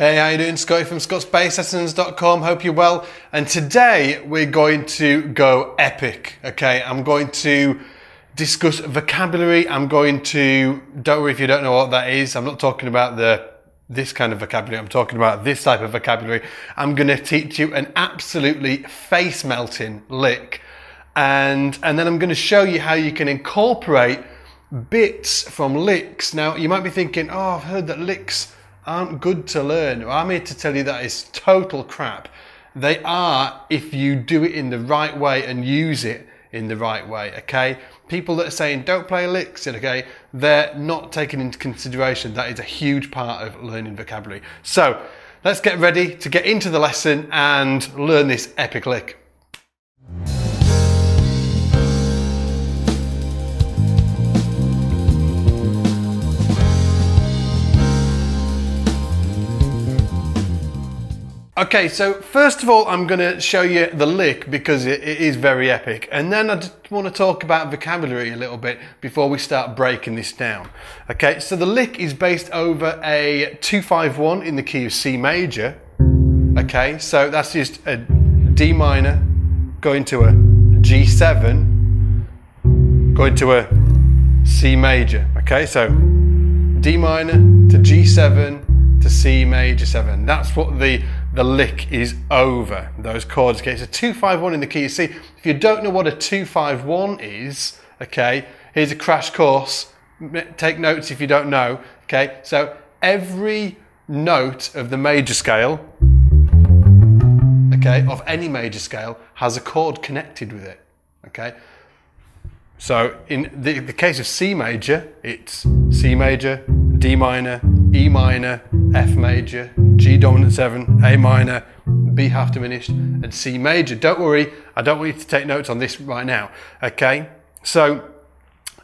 Hey, how you doing? Scotty from scottsbasslessons.com. Hope you're well. And today we're going to go epic. Okay, I'm going to discuss vocabulary. I'm going to don't worry if you don't know what that is. I'm not talking about the this kind of vocabulary. I'm talking about this type of vocabulary. I'm going to teach you an absolutely face melting lick. And and then I'm going to show you how you can incorporate bits from licks. Now, you might be thinking, "Oh, I've heard that licks aren't good to learn. I'm here to tell you that is total crap. They are if you do it in the right way and use it in the right way, okay? People that are saying don't play licks, okay, they're not taking into consideration that is a huge part of learning vocabulary. So let's get ready to get into the lesson and learn this epic lick. Okay, so first of all, I'm going to show you the lick because it, it is very epic. And then I just want to talk about vocabulary a little bit before we start breaking this down. Okay, so the lick is based over a 251 in the key of C major. Okay, so that's just a D minor going to a G7, going to a C major. Okay, so D minor to G7 to C major 7. That's what the the lick is over those chords. Okay, a 251 in the key of C. If you don't know what a 251 is, okay, here's a crash course. Take notes if you don't know. Okay, so every note of the major scale, okay, of any major scale has a chord connected with it. Okay, so in the, the case of C major, it's C major, D minor, E minor, F major, G dominant 7, A minor, B half diminished, and C major. Don't worry, I don't want you to take notes on this right now, okay? So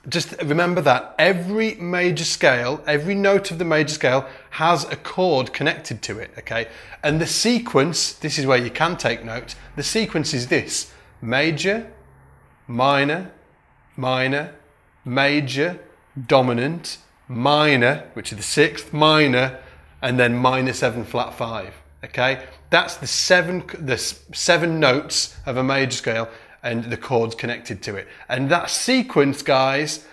just remember that every major scale, every note of the major scale has a chord connected to it, okay? And the sequence, this is where you can take notes, the sequence is this major, minor, minor, major, dominant, minor, which is the sixth, minor, and then minor seven flat five. Okay, that's the seven the seven notes of a major scale and the chords connected to it. And that sequence, guys,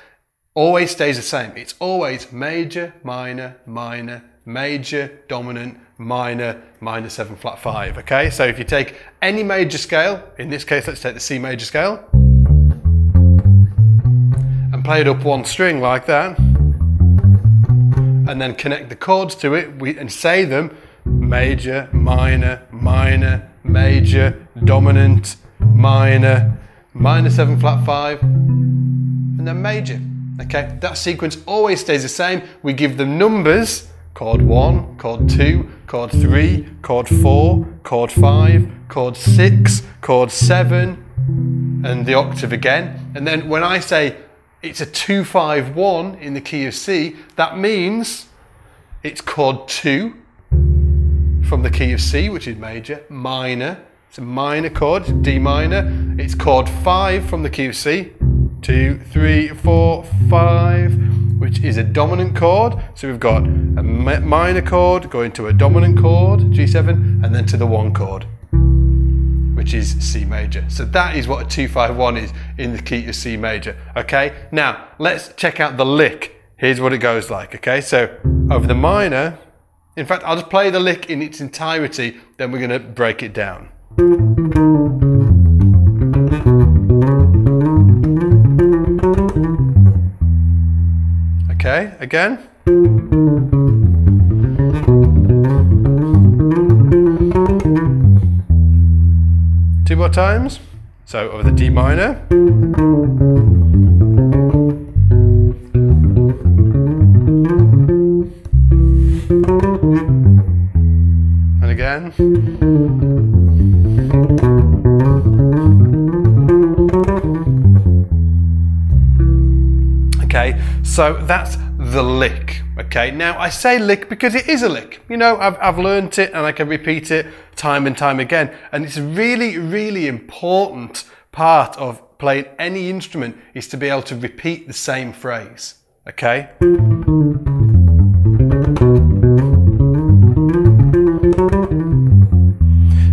always stays the same. It's always major, minor, minor, major, dominant, minor, minor seven flat five. Okay, so if you take any major scale, in this case, let's take the C major scale, and play it up one string like that Mm-hmm. and then connect the chords to it we, and say them major, minor, minor, major, dominant, minor, minor 7 flat 5, and then major. Okay, that sequence always stays the same. We give them numbers chord 1, chord 2, chord 3, chord 4, chord 5, chord 6, chord 7, and the octave again. And then when I say it's a 251 in the key of C. That means it's chord 2 from the key of C, which is major, minor. It's a minor chord, D minor. It's chord 5 from the key of C. 2, 3, 4, 5, which is a dominant chord. So we've got a minor chord going to a dominant chord, G7, and then to the 1 chord which is C major. So that is what a 251 is in the key of C major. Okay, now let's check out the lick. Here's what it goes like. Okay, so over the minor, in fact, I'll just play the lick in its entirety, then we're going to break it down. Okay, again. More times. So over the D minor. And again. Okay, so that's the lick. Okay, now I say lick because it is a lick. You know, I've, I've learned it and I can repeat it time and time again. And it's a really, really important part of playing any instrument is to be able to repeat the same phrase. Okay?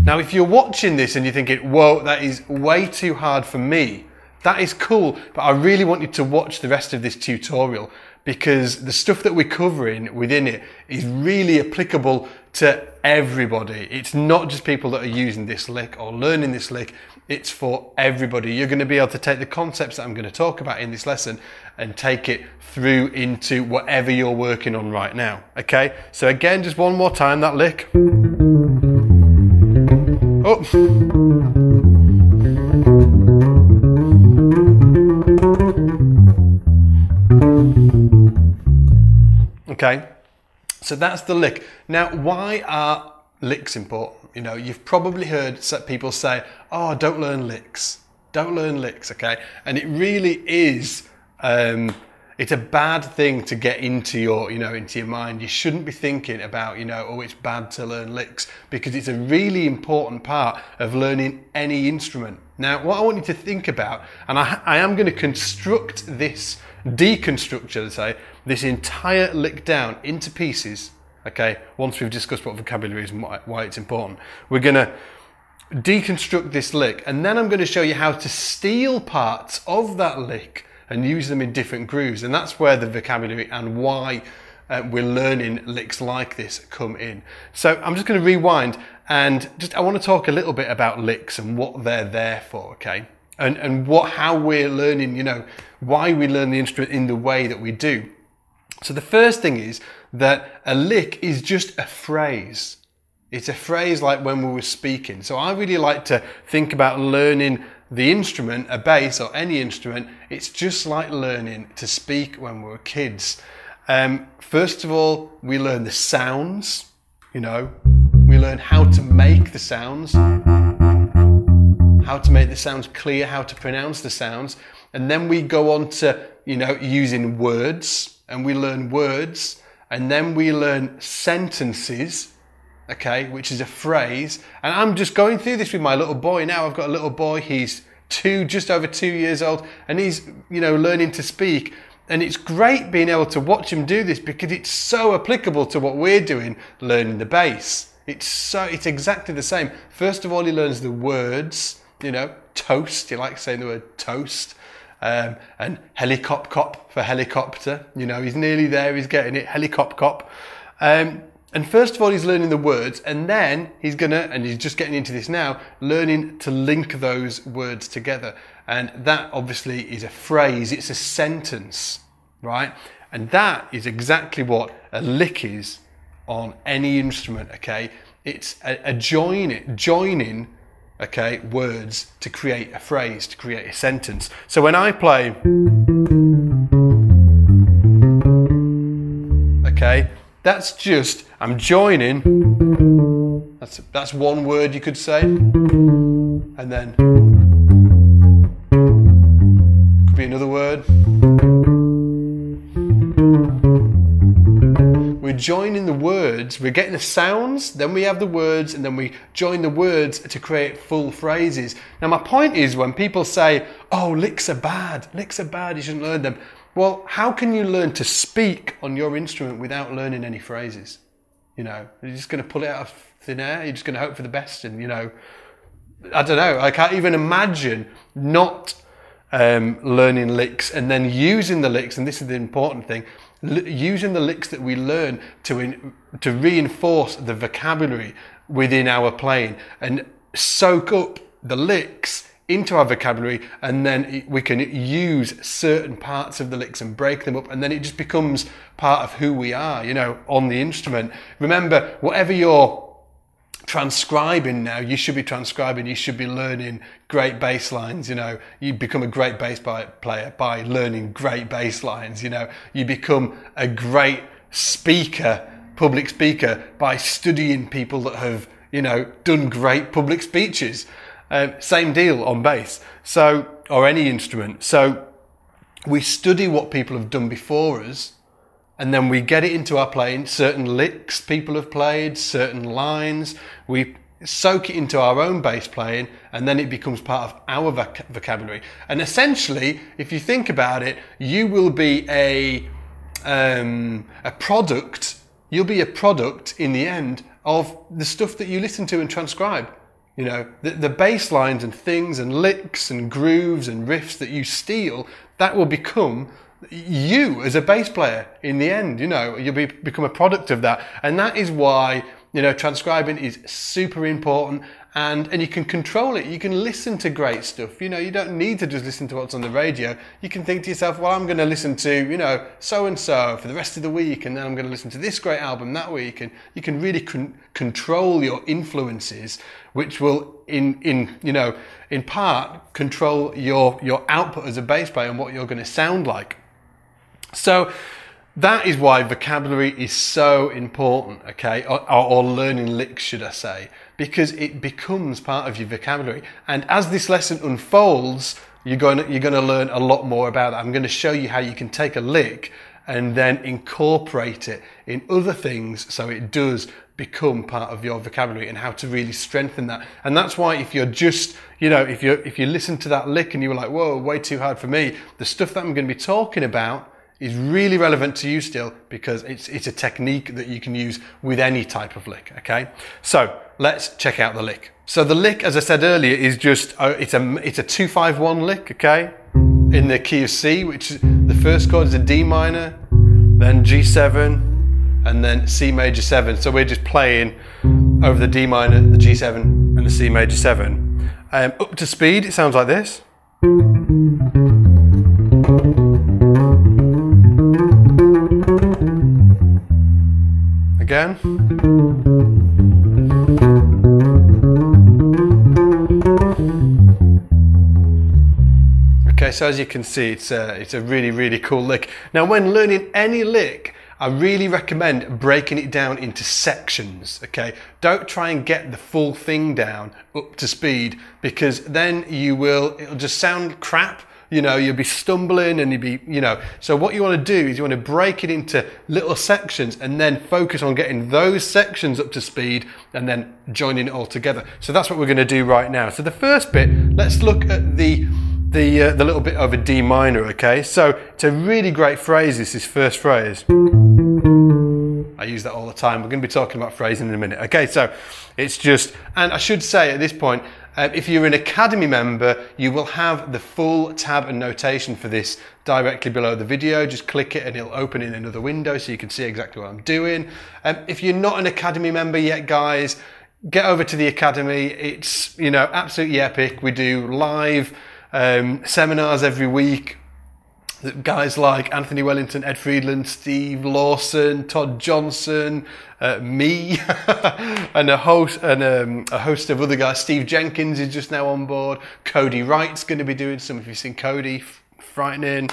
Now, if you're watching this and you're thinking, whoa, that is way too hard for me, that is cool, but I really want you to watch the rest of this tutorial because the stuff that we're covering within it is really applicable to everybody. It's not just people that are using this lick or learning this lick, it's for everybody. You're going to be able to take the concepts that I'm going to talk about in this lesson and take it through into whatever you're working on right now. Okay? So again, just one more time that lick. Oh. Okay, so that's the lick. Now, why are licks important? You know, you've probably heard people say, "Oh, don't learn licks. Don't learn licks." Okay, and it really is. Um, it's a bad thing to get into your, you know, into your mind. You shouldn't be thinking about, you know, oh, it's bad to learn licks because it's a really important part of learning any instrument. Now, what I want you to think about, and I, I am going to construct this deconstruct, shall I say, this entire lick down into pieces. Okay, once we've discussed what vocabulary is and why, it's important, we're going to deconstruct this lick, and then I'm going to show you how to steal parts of that lick and use them in different grooves, and that's where the vocabulary and why uh, we're learning licks like this come in. So I'm just going to rewind and just I want to talk a little bit about licks and what they're there for. Okay and, and what how we're learning, you know, why we learn the instrument in the way that we do. So the first thing is that a lick is just a phrase. It's a phrase like when we were speaking. So I really like to think about learning the instrument, a bass or any instrument. It's just like learning to speak when we were kids. Um, first of all, we learn the sounds, you know, we learn how to make the sounds how to make the sounds clear, how to pronounce the sounds. And then we go on to, you know, using words and we learn words and then we learn sentences, okay, which is a phrase. And I'm just going through this with my little boy now. I've got a little boy, he's two, just over two years old, and he's, you know, learning to speak. And it's great being able to watch him do this because it's so applicable to what we're doing, learning the bass. It's so, it's exactly the same. First of all, he learns the words you know, toast. You like saying the word toast. Um, and helicopter cop for helicopter. You know, he's nearly there. He's getting it. Helicopter cop. Um, and first of all, he's learning the words, and then he's gonna, and he's just getting into this now, learning to link those words together. And that obviously is a phrase. It's a sentence, right? And that is exactly what a lick is on any instrument. Okay, it's a, a join, joining okay, words to create a phrase, to create a sentence. So when I play, okay, that's just, I'm joining, that's, that's one word you could say, and then could be another word. Joining the words, we're getting the sounds, then we have the words, and then we join the words to create full phrases. Now, my point is when people say, oh, licks are bad, licks are bad, you shouldn't learn them. Well, how can you learn to speak on your instrument without learning any phrases? You know, you're just going to pull it out of thin air, you're just going to hope for the best, and you know, I don't know, I can't even imagine not um, learning licks and then using the licks, and this is the important thing, using the licks that we learn to, to reinforce the vocabulary within our playing and soak up the licks into our vocabulary and then we can use certain parts of the licks and break them up and then it just becomes part of who we are you know on the instrument. Remember whatever your transcribing now. You should be transcribing. You should be learning great bass lines. You know, you become a great bass player by learning great bass lines. You know, you become a great speaker, public speaker by studying people that have, you know, done great public speeches. Uh, same deal on bass. So, or any instrument. So, we study what people have done before us and then we get it into our playing. Certain licks people have played, certain lines. We soak it into our own bass playing, and then it becomes part of our voc- vocabulary. And essentially, if you think about it, you will be a um, a product. You'll be a product in the end of the stuff that you listen to and transcribe. You know, the, the bass lines and things and licks and grooves and riffs that you steal, that will become you as a bass player in the end. You know, you'll be, become a product of that. And that is why, you know, transcribing is super important and and you can control it. You can listen to great stuff. You know, you don't need to just listen to what's on the radio. You can think to yourself, well, I'm going to listen to you know so and so for the rest of the week, and then I'm going to listen to this great album that week, and you can really con- control your influences, which will in in you know in part control your your output as a bass player and what you're going to sound like. So that is why vocabulary is so important, okay? Or, or, learning licks, should I say, because it becomes part of your vocabulary. And as this lesson unfolds, you're going to, you're going to learn a lot more about it. I'm going to show you how you can take a lick and then incorporate it in other things so it does become part of your vocabulary and how to really strengthen that. And that's why if you're just, you know, if you if you listen to that lick and you were like, whoa, way too hard for me, the stuff that I'm going to be talking about is really relevant to you still because it's, it's a technique that you can use with any type of lick, okay? So let's check out the lick. So the lick, as I said earlier, is just, uh, it's a, it's a 251 lick, okay? In the key of C, which is, the first chord is a D minor, then G7, and then C major 7. So we're just playing over the D minor, the G7, and the C major 7. Um, up to speed, it sounds like this. Again. Okay, so as you can see, it's a, it's a really, really cool lick. Now, when learning any lick, I really recommend breaking it down into sections, okay? Don't try and get the full thing down up to speed because then you will, it'll just sound crap you know, you'll be stumbling and you'll be, you know. So what you want to do is you want to break it into little sections and then focus on getting those sections up to speed and then joining it all together. So that's what we're going to do right now. So the first bit, let's look at the the uh, the little bit of a D minor, okay? So it's a really great phrase, this is first phrase. I use that all the time. We're going to be talking about phrasing in a minute. Okay, so it's just, and I should say at this point, uh, if you're an Academy member, you will have the full tab and notation for this directly below the video. Just click it and it'll open in another window so you can see exactly what I'm doing. Um, if you're not an Academy member yet, guys, get over to the Academy. It's, you know, absolutely epic. We do live um, seminars every week guys like Anthony Wellington, Ed Friedland, Steve Lawson, Todd Johnson, uh, me, and a host and um, a host of other guys. Steve Jenkins is just now on board. Cody Wright's going to be doing some. If you've seen Cody, frightening.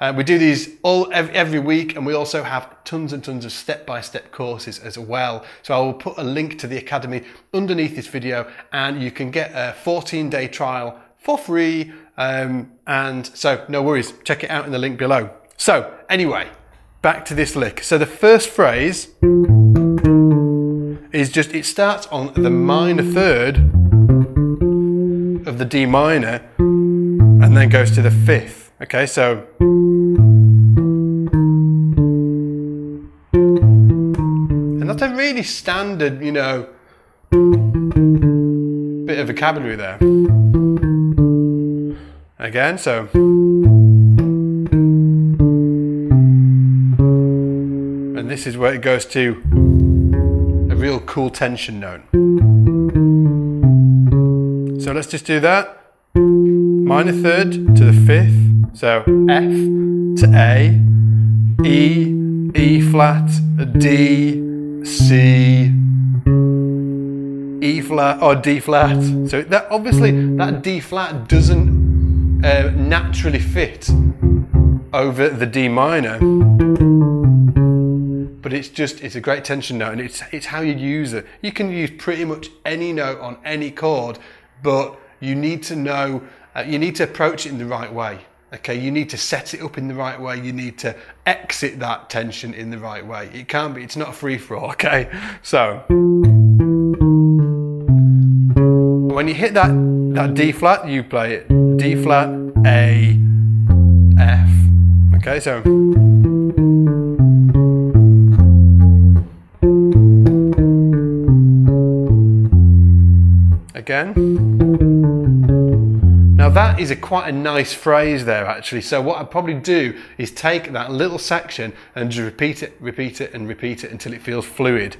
Uh, we do these all every, every week, and we also have tons and tons of step-by-step courses as well. So I will put a link to the academy underneath this video, and you can get a 14-day trial for free. Um, and so no worries, check it out in the link below. So anyway, back to this lick. So the first phrase is just, it starts on the minor third of the D minor and then goes to the fifth. Okay, so. And that's a really standard, you know, bit of vocabulary there again. So. And this is where it goes to a real cool tension note. So let's just do that. Minor third to the fifth. So F to A, E, E flat, D, C, E flat or D flat. So that obviously that D flat doesn't uh, naturally fit over the D minor. But it's just, it's a great tension note and it's, it's how you use it. You can use pretty much any note on any chord, but you need to know, uh, you need to approach it in the right way. Okay, you need to set it up in the right way. You need to exit that tension in the right way. It can't be, it's not a free for all, okay? So, when you hit that, that D flat, you play it D flat, A, F. Okay, so. again. Now that is a quite a nice phrase there actually. So what I'd probably do is take that little section and just repeat it, repeat it and repeat it until it feels fluid.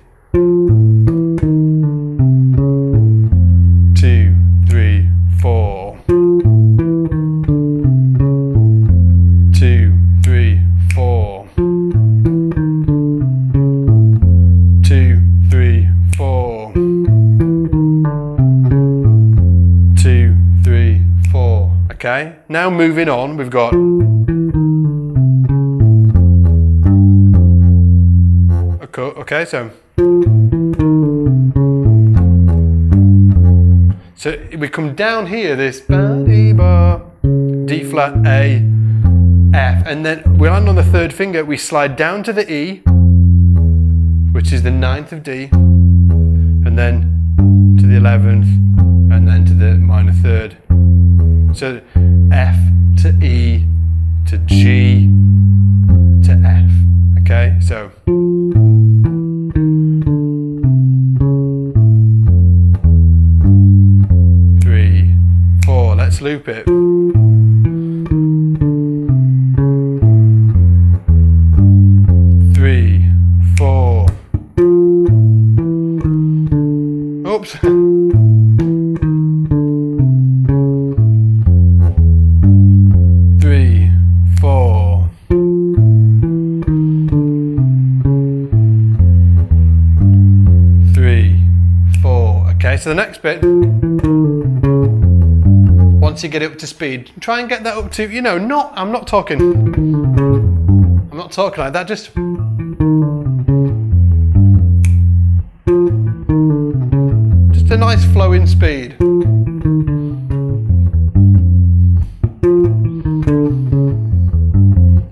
Moving on, we've got Okay, so so we come down here, this D flat A F, and then we land on the third finger. We slide down to the E, which is the ninth of D, and then to the eleventh, and then to the minor third. So F to E to G to F. Okay, so. Three, four, let's loop it. Three, four. Oops. so the next bit, once you get it up to speed, try and get that up to, you know, not, I'm not talking, I'm not talking like that, just. Just a nice flowing speed.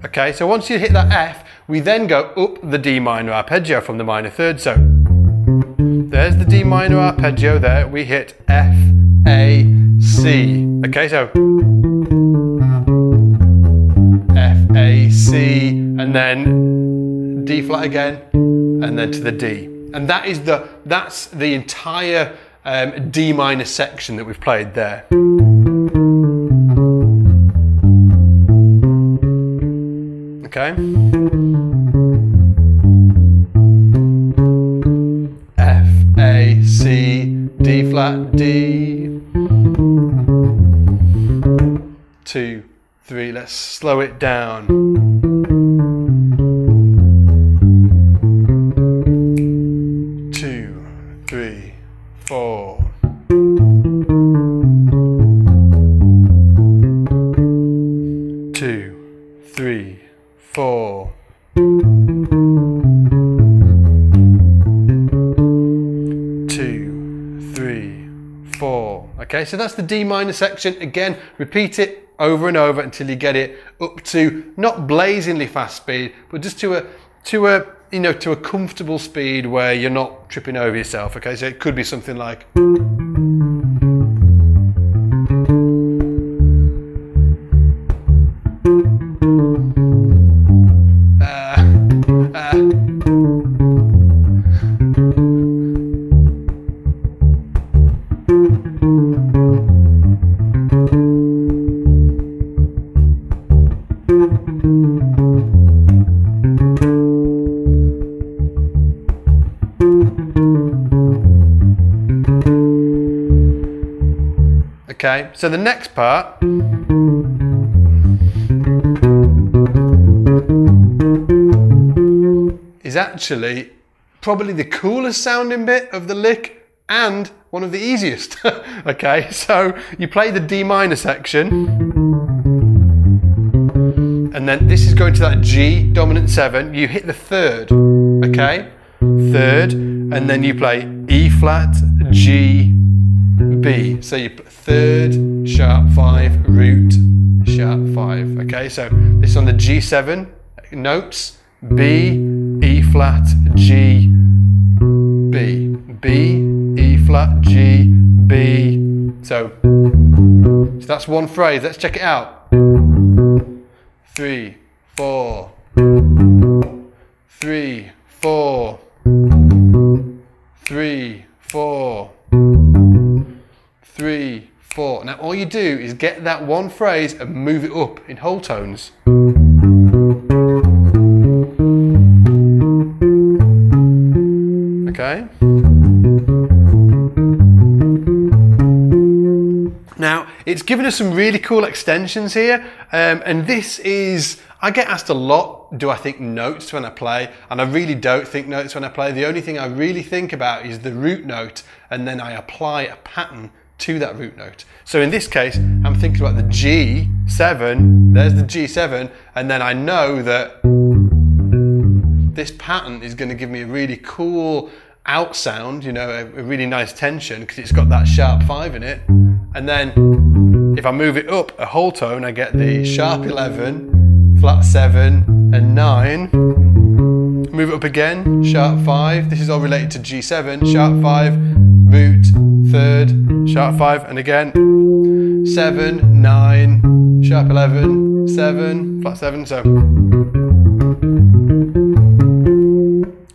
Okay, so once you hit that F, we then go up the D minor arpeggio from the minor third. So there's the D minor arpeggio there. We hit F, A, C. Okay, so F, A, C, and then D flat again, and then to the D. And that is the that's the entire um, D minor section that we've played there. Okay. D. Two, three, let's slow it down. So that's the D minor section. Again, repeat it over and over until you get it up to not blazingly fast speed, but just to a to a you know to a comfortable speed where you're not tripping over yourself. Okay, so it could be something like. Okay, so the next part. Is actually probably the coolest sounding bit of the lick and one of the easiest. okay, so you play the D minor section, and then this is going to that G dominant seven. You hit the third, okay, third, and then you play E flat, G, B. So you put third, sharp five, root, sharp five. Okay, so this on the G7 notes B, E flat, G, B, B, E flat, G, B. So, so that's one phrase. Let's check it out. Three, four, three, four, three, four. Three, four. Now all you do is get that one phrase and move it up in whole tones. Okay. Now, it's given us some really cool extensions here, um, and this is, I get asked a lot, do I think notes when I play? And I really don't think notes when I play. The only thing I really think about is the root note, and then I apply a pattern to that root note. So in this case, I'm thinking about the G7, there's the G7, and then I know that this pattern is going to give me a really cool out sound, you know, a, a really nice tension because it's got that sharp five in it. And then if I move it up a whole tone, I get the sharp 11, flat 7, and 9. Move it up again, sharp 5. This is all related to G7, sharp 5, root, third, sharp 5, and again, 7, 9, sharp 11, 7, flat 7. So,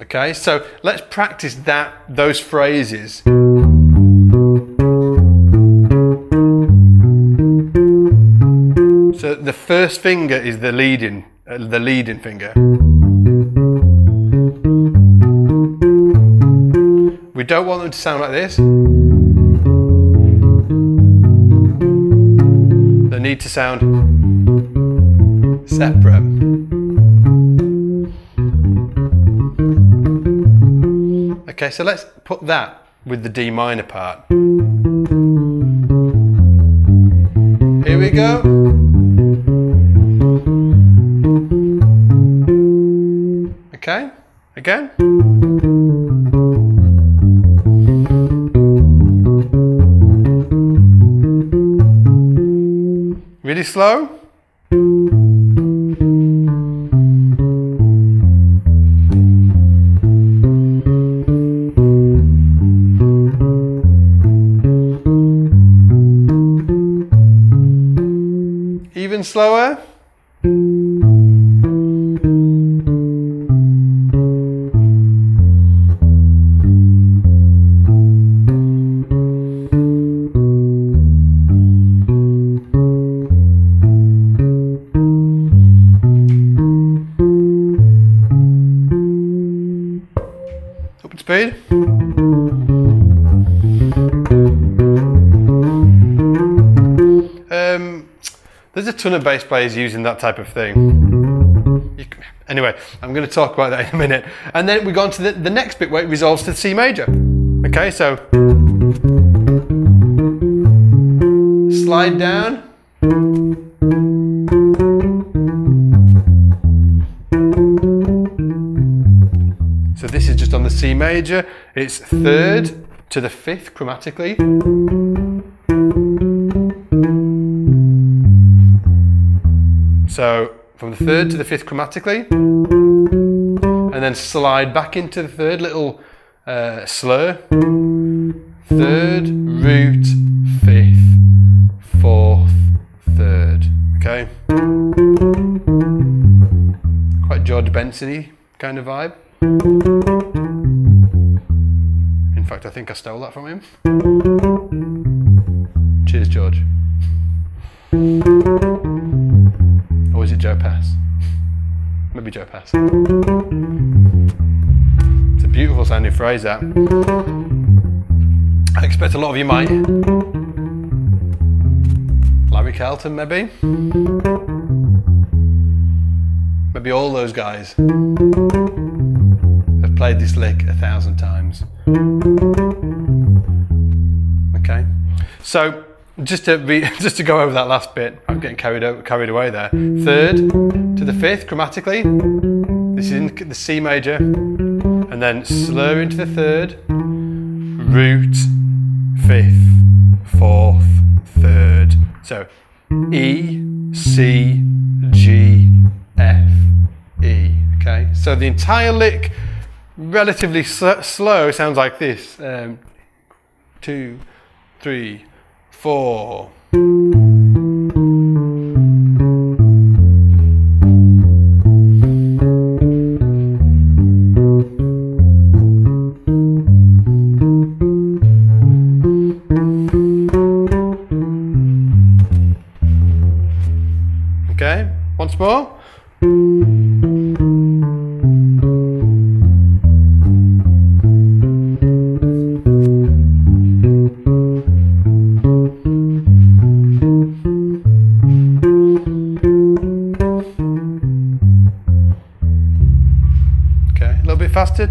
okay, so let's practice that, those phrases. So the first finger is the leading, uh, the leading finger. We don't want them to sound like this. They need to sound separate. Okay, so let's put that with the D minor part. Here we go. Okay, again. Really slow. Even slower. Bass players using that type of thing. You Anyway, I'm going to talk about that in a minute. And then we go on to the, the next bit where it resolves to C major. Okay, so slide down. So this is just on the C major. It's third to the fifth chromatically. So from the third to the fifth chromatically, and then slide back into the third little uh, slur. Third, root, fifth, fourth, third. Okay. Quite George Benson kind of vibe. In fact, I think I stole that from him. Cheers, George. Is it Joe Pass? Maybe Joe Pass. It's a beautiful sounding phrase, that. I expect a lot of you might. Larry Carlton, maybe? Maybe all those guys have played this lick a thousand times. Okay, so just to re- just to go over that last bit, I'm getting carried carried away there. Third to the fifth chromatically. This is in the C major, and then slur into the third, root, fifth, fourth, third. So E, C, G, F, E. Okay, so the entire lick, relatively sl- slow, sounds like this. Um, two, three, four.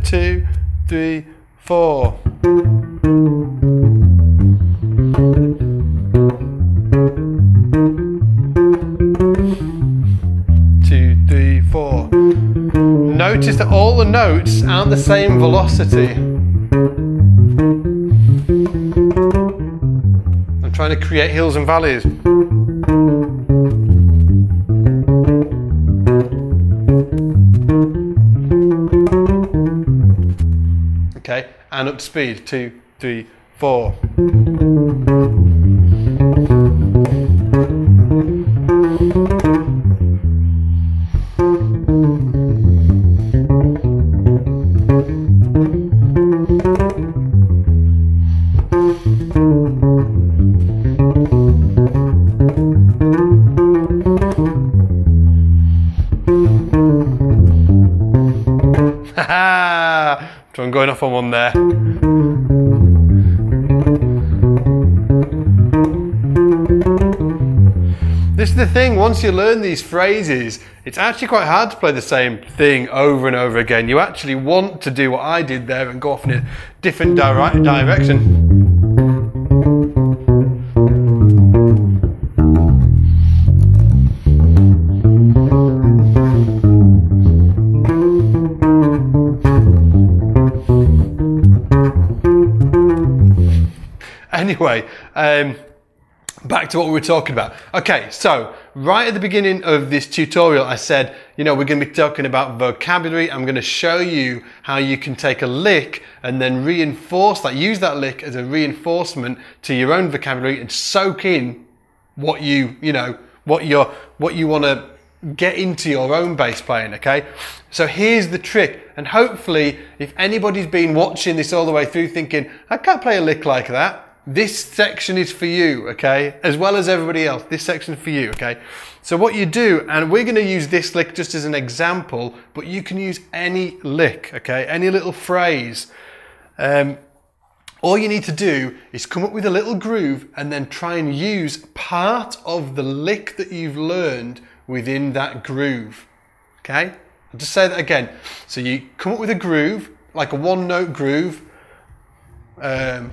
Two, three, four. Two, three, four. Notice that all the notes aren't the same velocity. I'm trying to create hills and valleys. Okay, and up to speed. Two, three, four. There. This is the thing, once you learn these phrases, it's actually quite hard to play the same thing over and over again. You actually want to do what I did there and go off in a different di- direction. Um, back to what we were talking about. Okay, so right at the beginning of this tutorial, I said, you know, we're going to be talking about vocabulary. I'm going to show you how you can take a lick and then reinforce that, use that lick as a reinforcement to your own vocabulary and soak in what you, you know, what you're, what you want to get into your own bass playing, okay? So here's the trick, and hopefully, if anybody's been watching this all the way through thinking, I can't play a lick like that, this section is for you, okay? As well as everybody else, this section is for you, okay? So what you do, and we're going to use this lick just as an example, but you can use any lick, okay? Any little phrase. Um, all you need to do is come up with a little groove and then try and use part of the lick that you've learned within that groove. Okay? I'll just say that again. So you come up with a groove, like a one note groove. Um,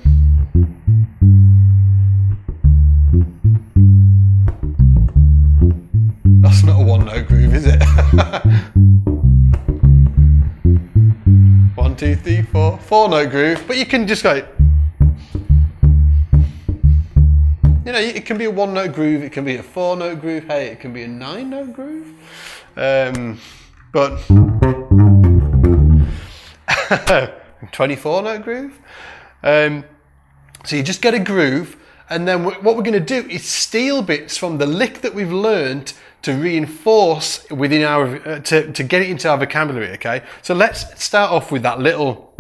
that's not a one note groove, is it? one, two, three, four, four note groove, but you can just go. You know, it can be a one note groove, it can be a four note groove, hey, it can be a nine note groove. Um, but 24 note groove. Um, so you just get a groove, and then what we're going to do is steal bits from the lick that we've learned to reinforce within our uh, to, to get it into our vocabulary. Okay, so let's start off with that little.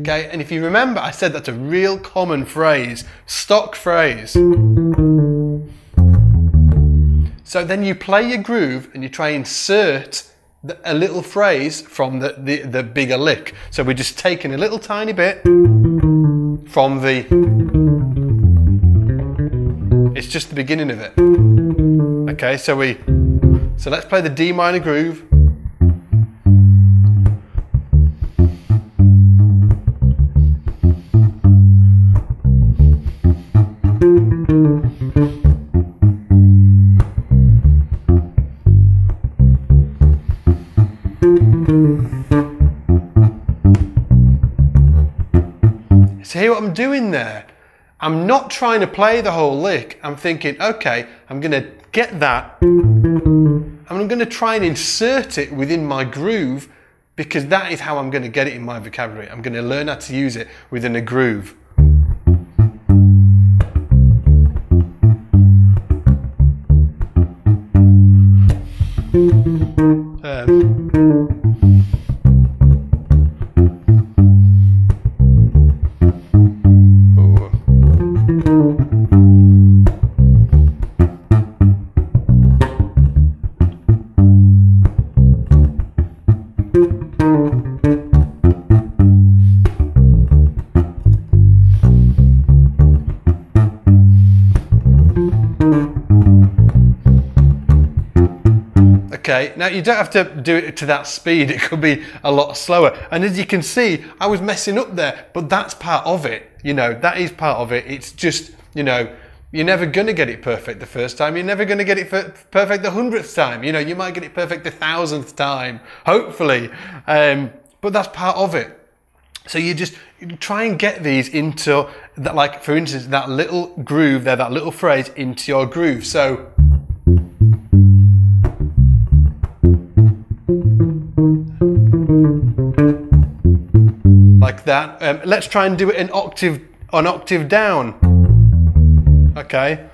Okay, and if you remember, I said that's a real common phrase, stock phrase. So then you play your groove and you try insert a little phrase from the, the, the bigger lick. So we're just taking a little tiny bit from the. It's just the beginning of it. Okay, so we. So let's play the D minor groove. So hear what I'm doing there? I'm not trying to play the whole lick. I'm thinking, okay, I'm going to get that. I'm going to try and insert it within my groove because that is how I'm going to get it in my vocabulary. I'm going to learn how to use it within a groove. Now you don't have to do it to that speed, it could be a lot slower. And as you can see, I was messing up there, but that's part of it. You know, that is part of it. It's just, you know, you're never going to get it perfect the first time. You're never going to get it perfect the hundredth time. You know, you might get it perfect the thousandth time, hopefully. Um, but that's part of it. So you just try and get these into that, like for instance, that little groove there, that little phrase into your groove. So. That. Um, let's try and do it an octave, an octave down. Okay.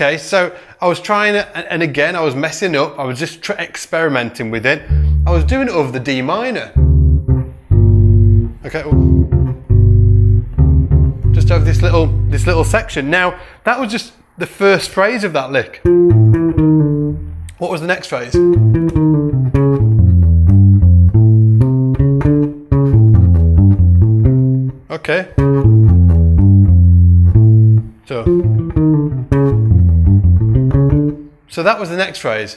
Okay, so I was trying it, and again, I was messing up. I was just experimenting with it. I was doing it over the D minor. Okay, oh. just over this little this little section. Now that was just the first phrase of that lick. What was the next phrase? Okay. So that was the next phrase.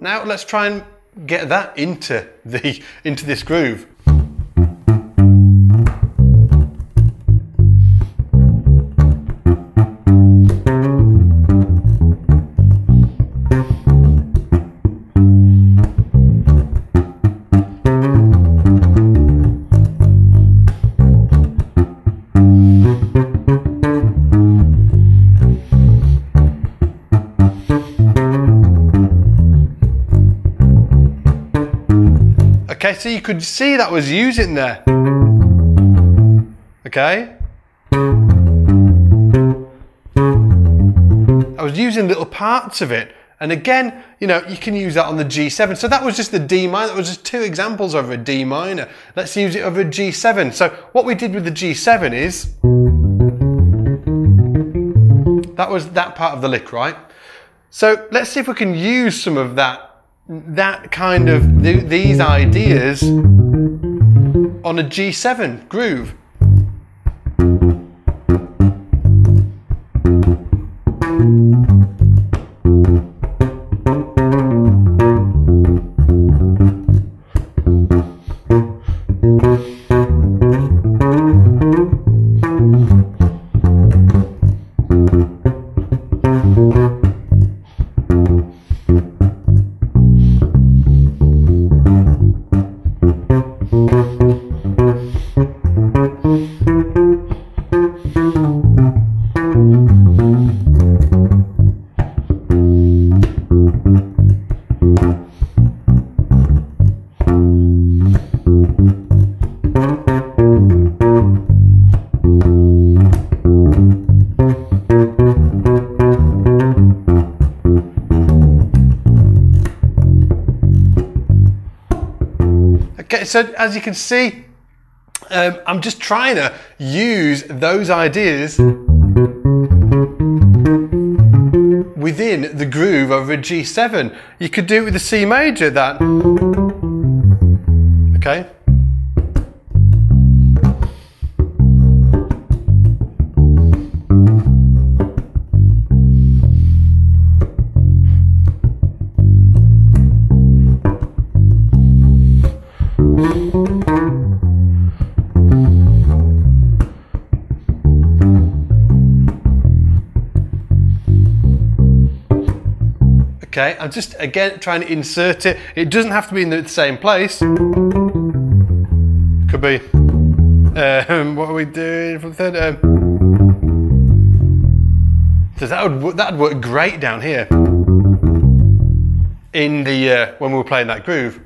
Now let's try and get that into the into this groove. So you could see that was using there. Okay? I was using little parts of it. And again, you know, you can use that on the G7. So that was just the D minor. That was just two examples over a D minor. Let's use it over a G7. So what we did with the G7 is that was that part of the lick, right? So let's see if we can use some of that that kind of th these ideas on a G7 groove. So as you can see, um, I'm just trying to use those ideas within the groove of a G7. You could do it with a C major, that. Okay. Okay, I'm just again trying to insert it. It doesn't have to be in the same place. Could be. Um, what are we doing the third? Um, so that would that would work great down here in the uh, when we were playing that groove.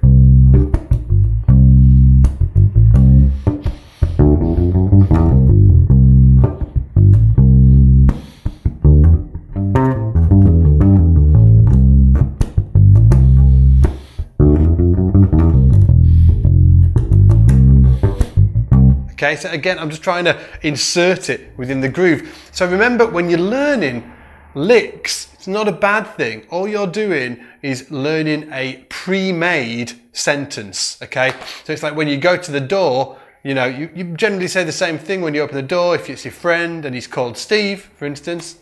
Okay, so again, I'm just trying to insert it within the groove. So remember, when you're learning licks, it's not a bad thing. All you're doing is learning a pre-made sentence. Okay, so it's like when you go to the door, you know, you, you generally say the same thing when you open the door. If it's your friend and he's called Steve, for instance,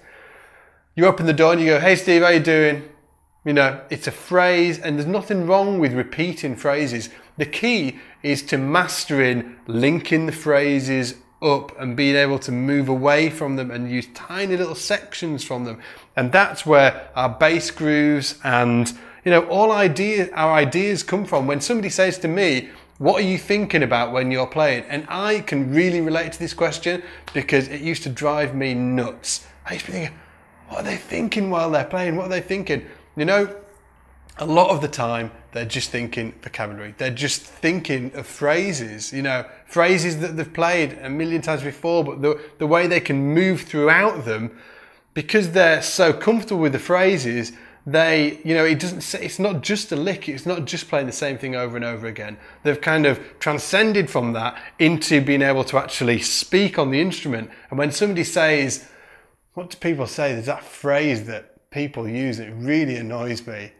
you open the door and you go, "Hey, Steve, how you doing?" You know, it's a phrase, and there's nothing wrong with repeating phrases. The key is to mastering linking the phrases up and being able to move away from them and use tiny little sections from them. And that's where our bass grooves and you know all ideas our ideas come from. When somebody says to me, what are you thinking about when you're playing? And I can really relate to this question because it used to drive me nuts. I used to be thinking, what are they thinking while they're playing? What are they thinking? You know, a lot of the time they're just thinking vocabulary. They're just thinking of phrases, you know, phrases that they've played a million times before, but the, the way they can move throughout them, because they're so comfortable with the phrases, they, you know, it doesn't say, it's not just a lick, it's not just playing the same thing over and over again. They've kind of transcended from that into being able to actually speak on the instrument. And when somebody says, what do people say? There's that phrase that people use, it really annoys me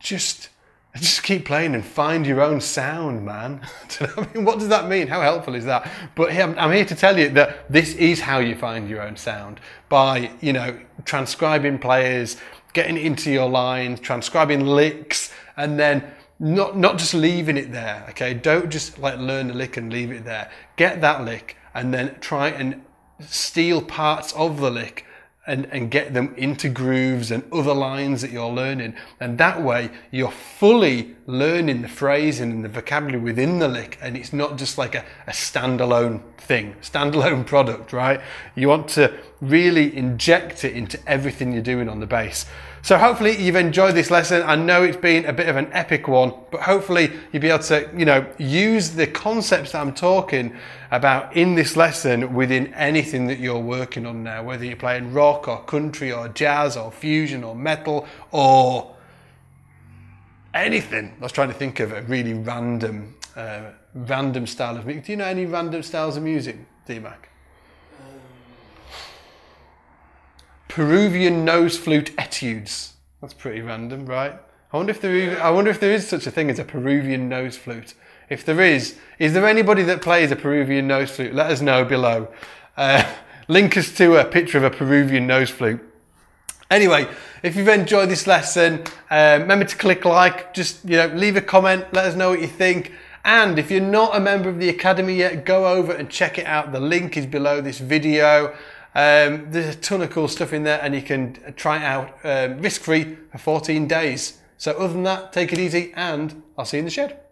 just just keep playing and find your own sound, man. I mean, what does that mean? How helpful is that? But I'm here to tell you that this is how you find your own sound by, you know, transcribing players, getting into your lines, transcribing licks, and then not not just leaving it there. Okay, don't just like learn a lick and leave it there. Get that lick and then try and steal parts of the lick and, and get them into grooves and other lines that you're learning. And that way you're fully learning the phrasing and the vocabulary within the lick and it's not just like a, a standalone thing, standalone product, right? You want to really inject it into everything you're doing on the bass. So hopefully you've enjoyed this lesson. I know it's been a bit of an epic one, but hopefully you'll be able to, you know, use the concepts that I'm talking about in this lesson within anything that you're working on now, whether you're playing rock or country or jazz or fusion or metal or anything. I was trying to think of a really random, uh, random style of music. Do you know any random styles of music, D-Mac? Peruvian nose flute etudes. That's pretty random, right? I wonder if there is, I wonder if there is such a thing as a Peruvian nose flute. If there is, is there anybody that plays a Peruvian nose flute? Let us know below. Uh, link us to a picture of a Peruvian nose flute. Anyway, if you've enjoyed this lesson, uh, remember to click like, just you know, leave a comment, let us know what you think. And if you're not a member of the Academy yet, go over and check it out. The link is below this video. Um, there's a ton of cool stuff in there and you can try it out um, risk-free for 14 days. So other than that, take it easy and I'll see you in the shed.